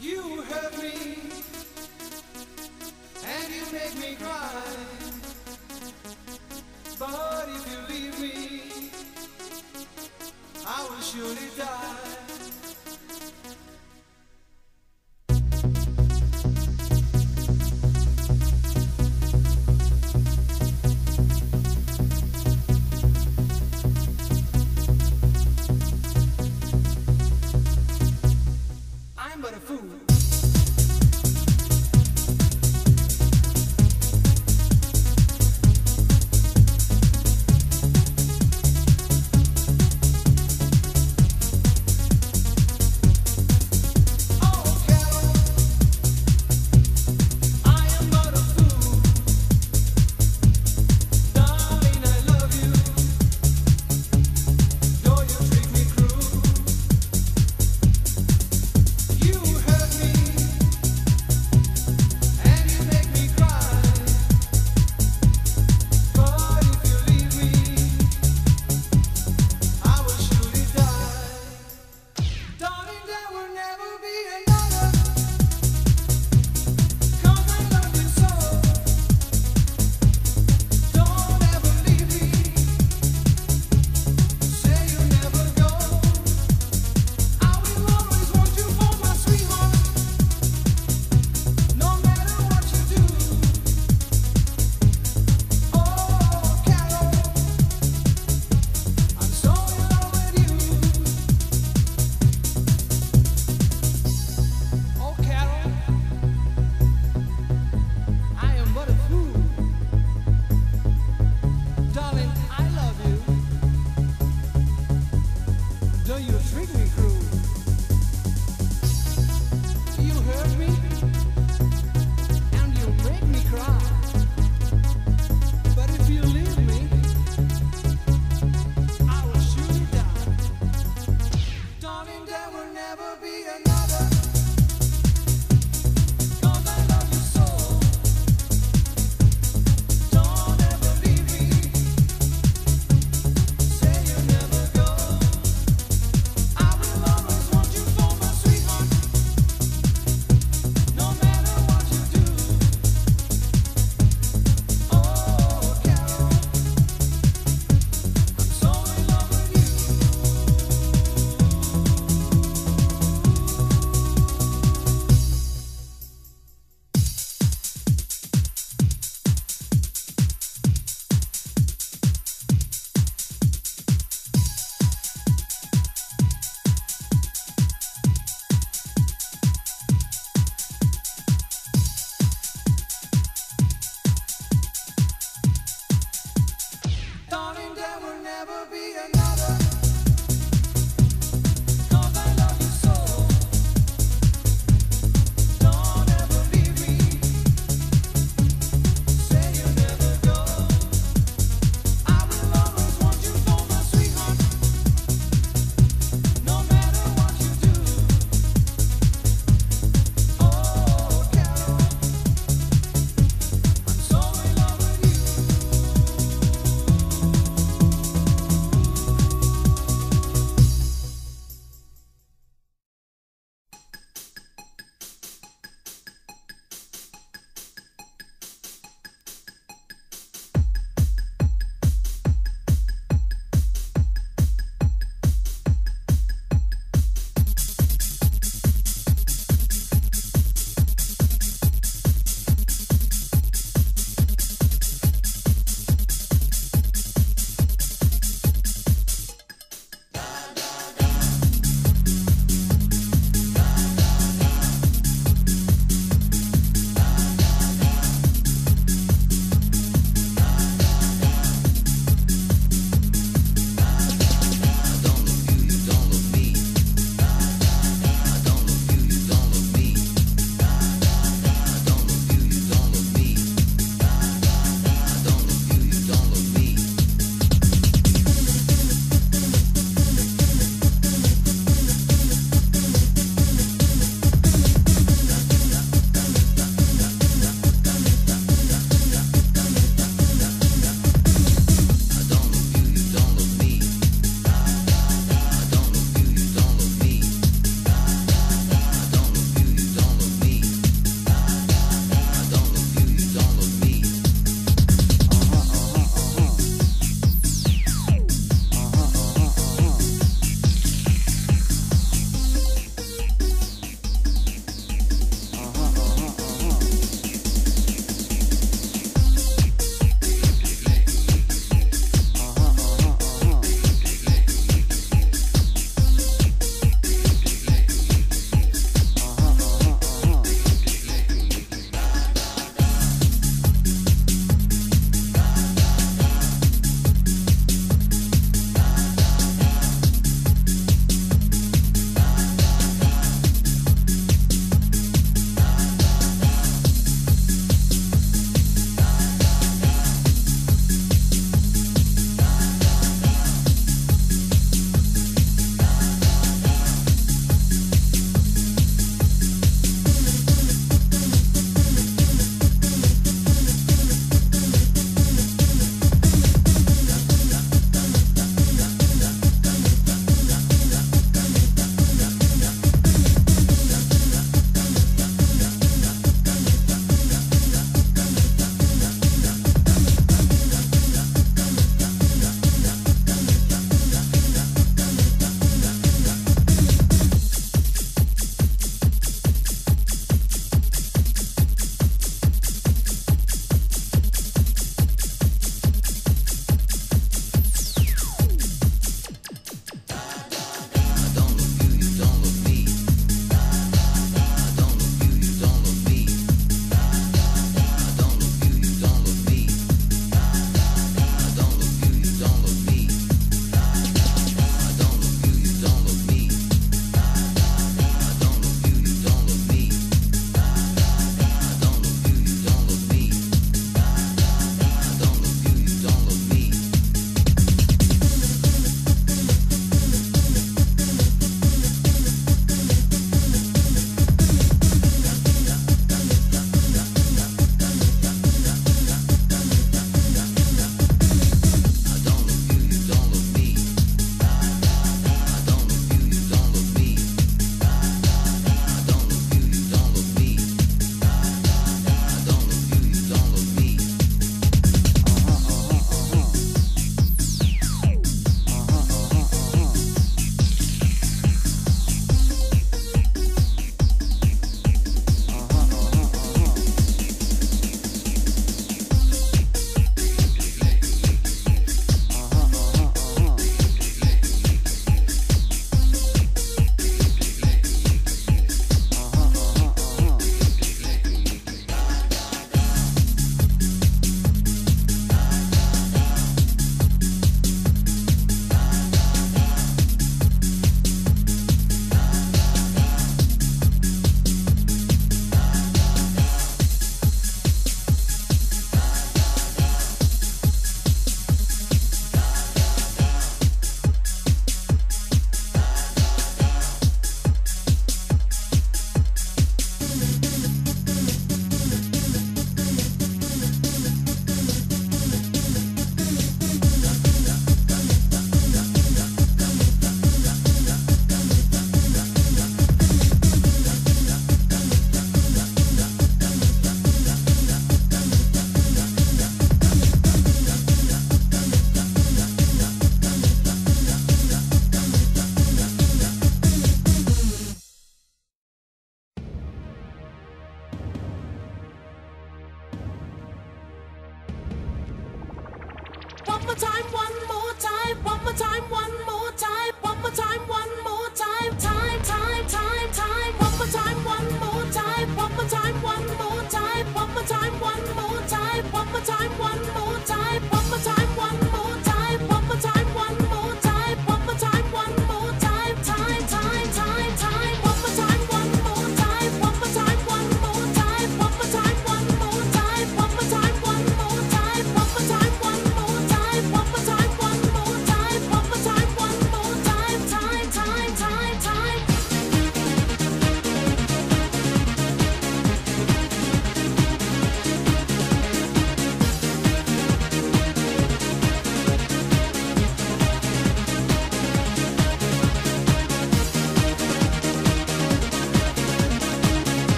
You hurt me and you make me cry. But if you leave me, I will surely die.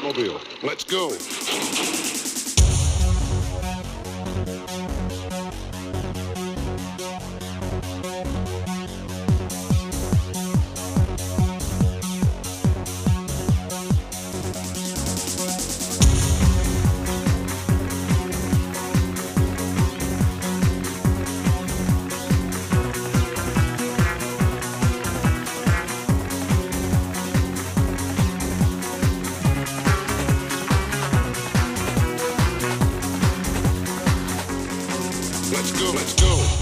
Batmobile. Let's go. Let's go, let's go.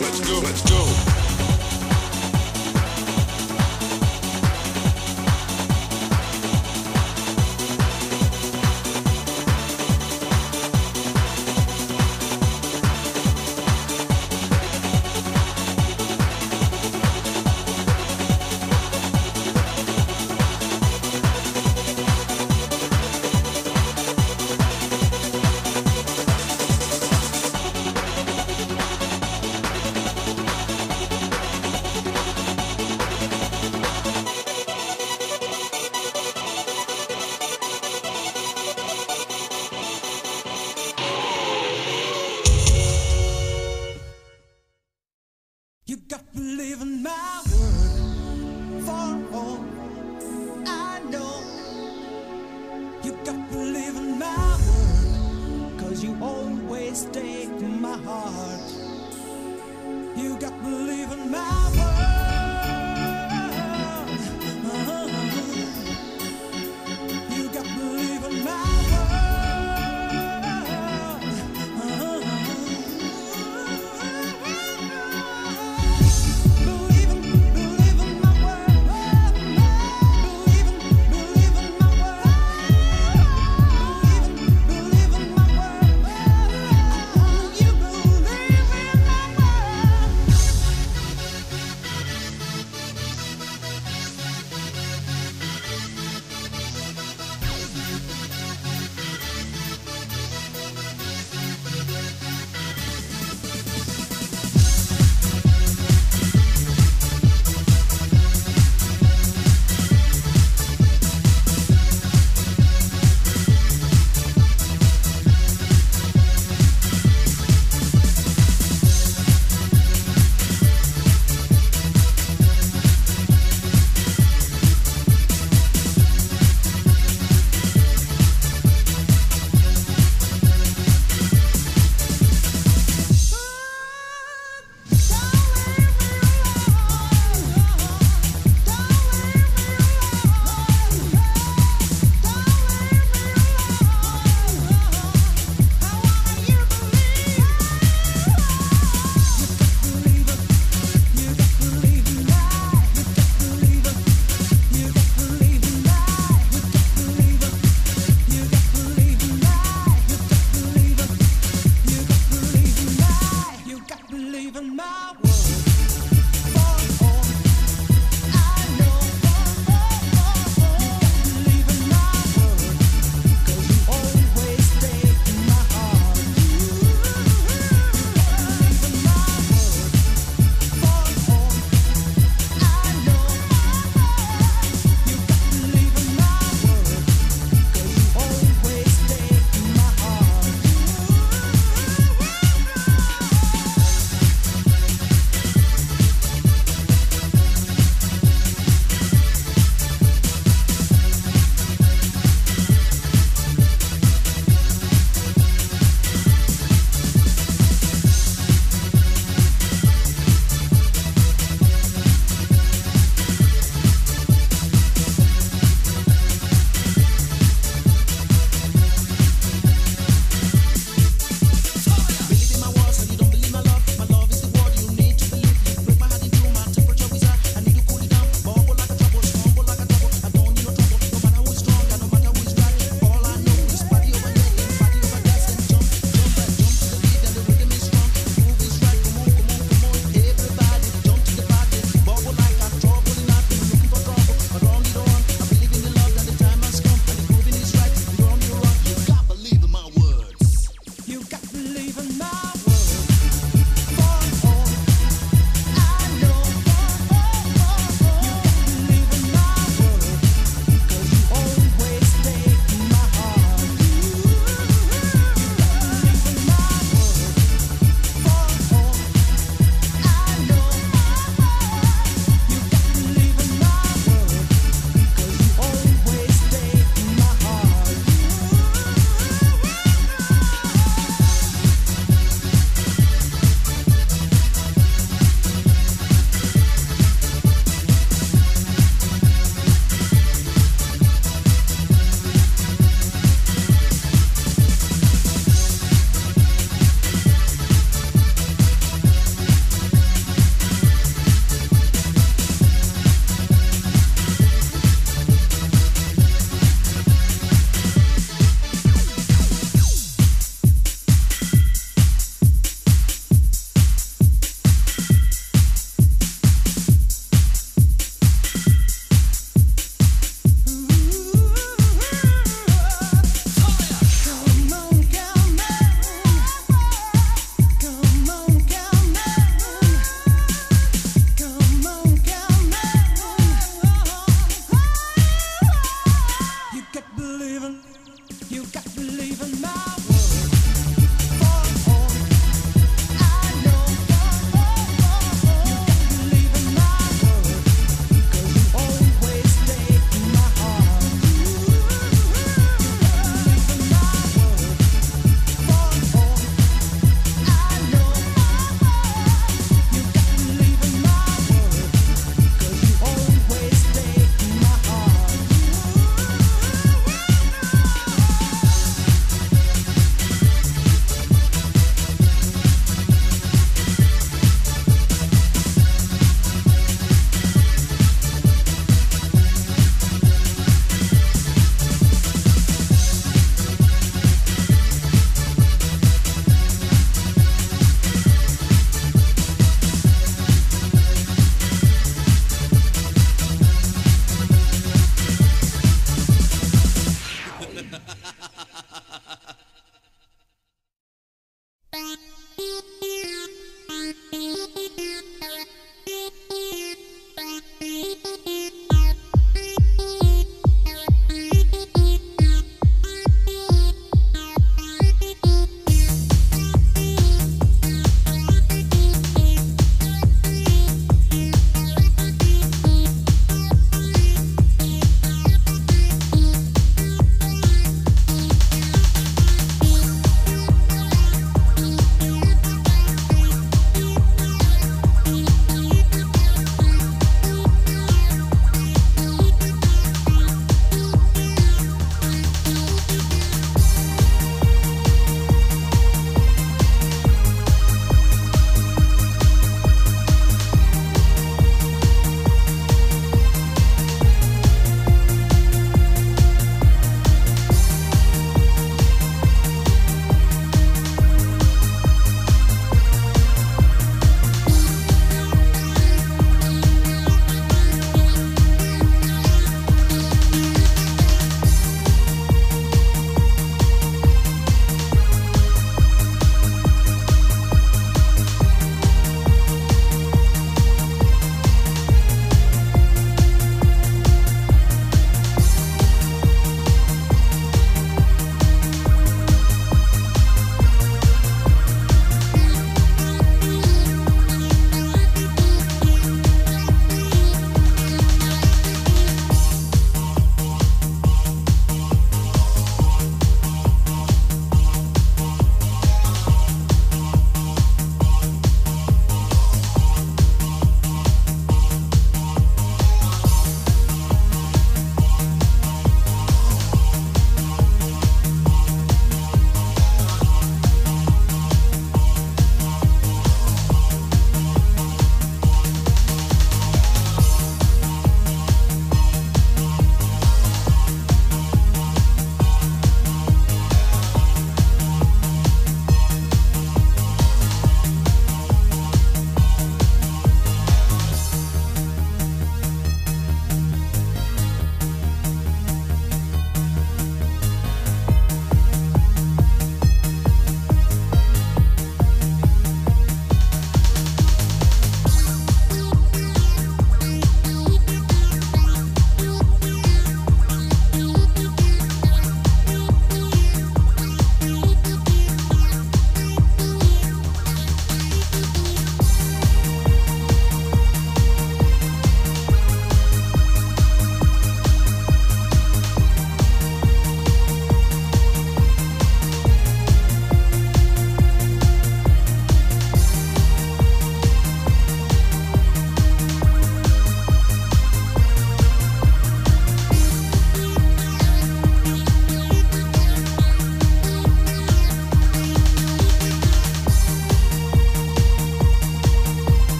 Let's go, let's go.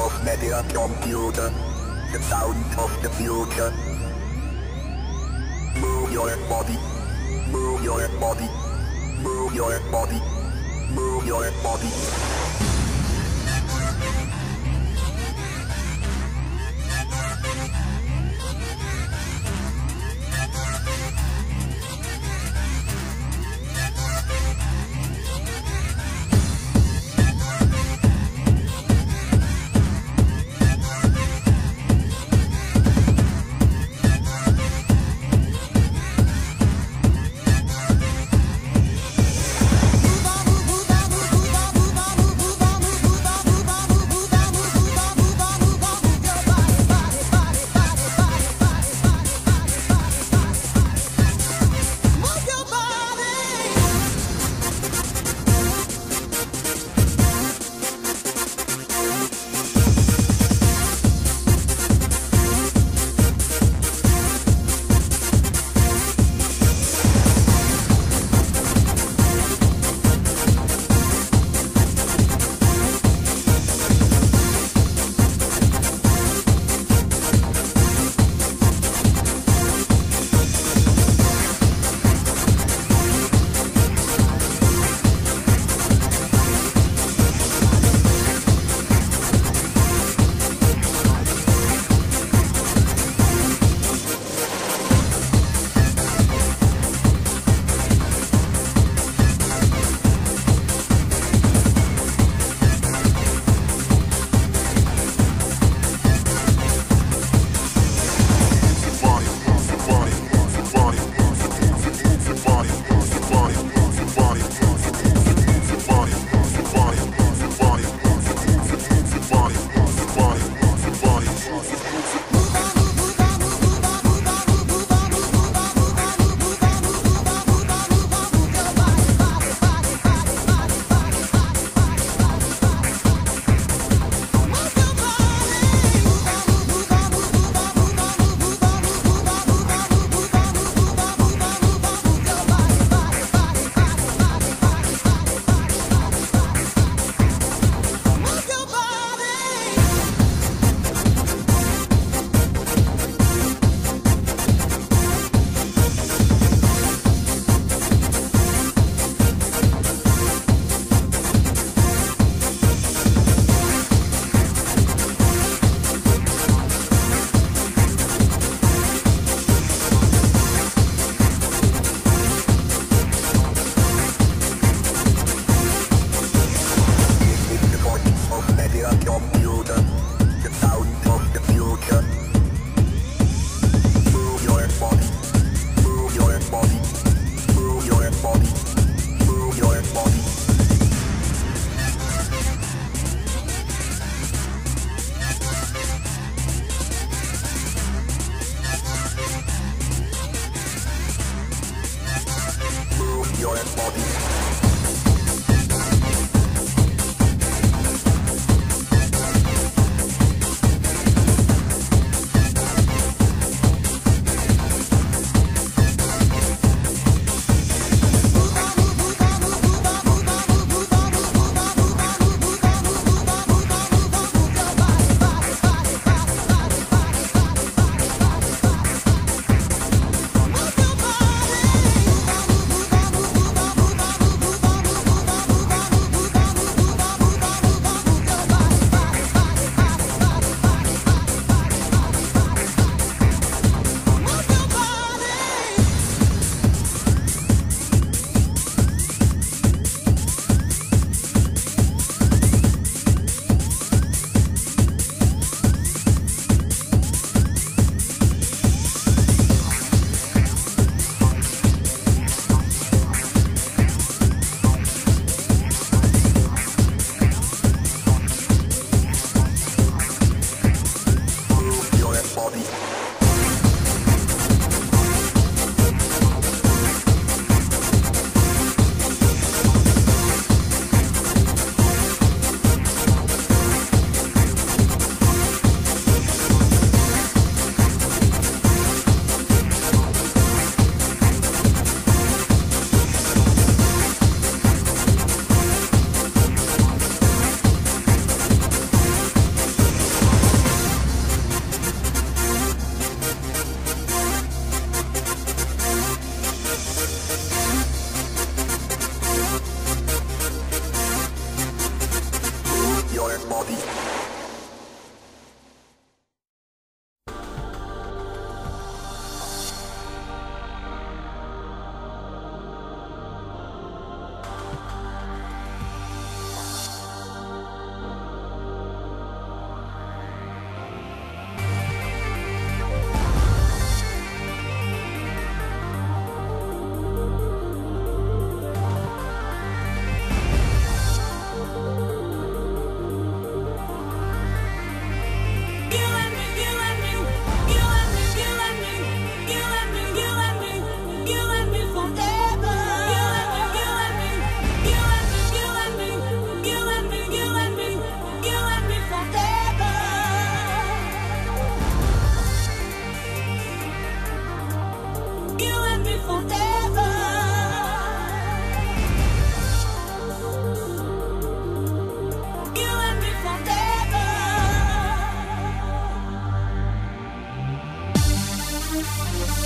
Of media computer. The sound of the future. Move your body. Move your body. Move your body. Move your body.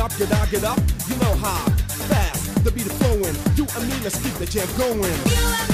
up, get out, get up. You know how. Fast, the beat is flowing. You and me, let's keep the jam going.